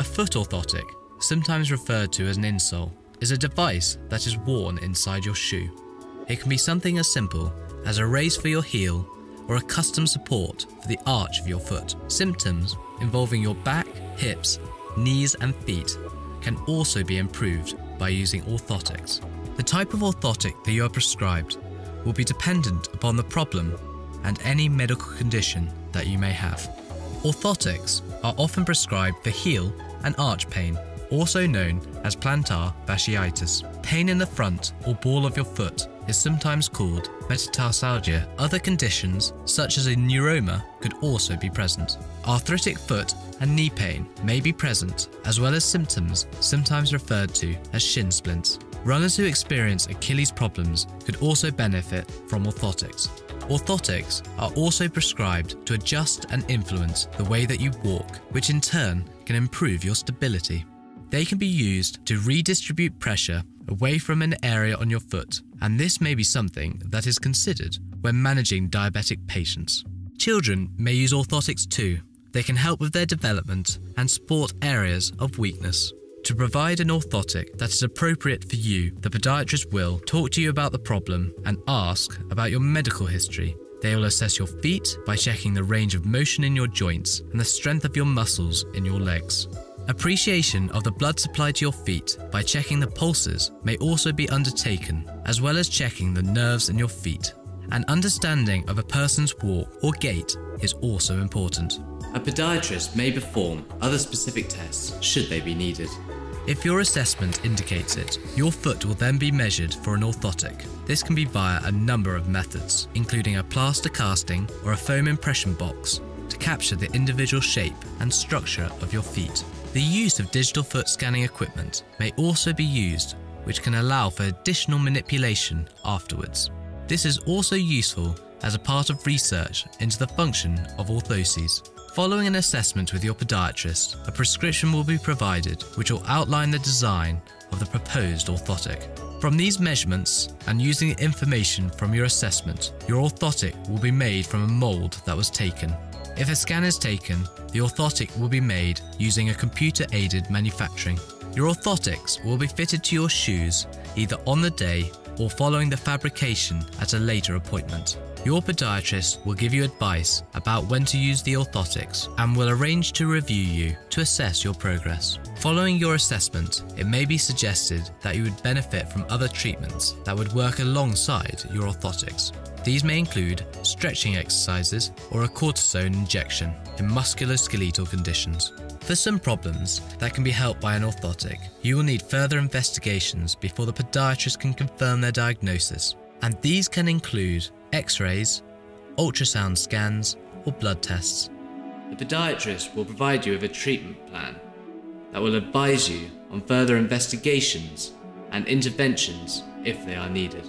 A foot orthotic, sometimes referred to as an insole, is a device that is worn inside your shoe. It can be something as simple as a raise for your heel or a custom support for the arch of your foot. Symptoms involving your back, hips, knees, and feet can also be improved by using orthotics. The type of orthotic that you are prescribed will be dependent upon the problem and any medical condition that you may have. Orthotics are often prescribed for heel and arch pain, also known as plantar fasciitis. Pain in the front or ball of your foot is sometimes called metatarsalgia. Other conditions, such as a neuroma, could also be present. Arthritic foot and knee pain may be present, as well as symptoms sometimes referred to as shin splints. Runners who experience Achilles problems could also benefit from orthotics. Orthotics are also prescribed to adjust and influence the way that you walk, which in turn can improve your stability. They can be used to redistribute pressure away from an area on your foot, and this may be something that is considered when managing diabetic patients. Children may use orthotics too. They can help with their development and support areas of weakness. To provide an orthotic that is appropriate for you, the podiatrist will talk to you about the problem and ask about your medical history. They will assess your feet by checking the range of motion in your joints and the strength of your muscles in your legs. Appreciation of the blood supply to your feet by checking the pulses may also be undertaken, as well as checking the nerves in your feet. An understanding of a person's walk or gait is also important. A podiatrist may perform other specific tests should they be needed. If your assessment indicates it, your foot will then be measured for an orthotic. This can be via a number of methods, including a plaster casting or a foam impression box to capture the individual shape and structure of your feet. The use of digital foot scanning equipment may also be used, which can allow for additional manipulation afterwards. This is also useful as a part of research into the function of orthoses. Following an assessment with your podiatrist, a prescription will be provided which will outline the design of the proposed orthotic. From these measurements and using information from your assessment, your orthotic will be made from a mould that was taken. If a scan is taken, the orthotic will be made using a computer-aided manufacturing. Your orthotics will be fitted to your shoes either on the day or following the fabrication at a later appointment. Your podiatrist will give you advice about when to use the orthotics and will arrange to review you to assess your progress. Following your assessment, it may be suggested that you would benefit from other treatments that would work alongside your orthotics. These may include stretching exercises or a cortisone injection in musculoskeletal conditions. For some problems that can be helped by an orthotic, you will need further investigations before the podiatrist can confirm their diagnosis, and these can include x-rays, ultrasound scans, or blood tests. The podiatrist will provide you with a treatment plan that will advise you on further investigations and interventions if they are needed.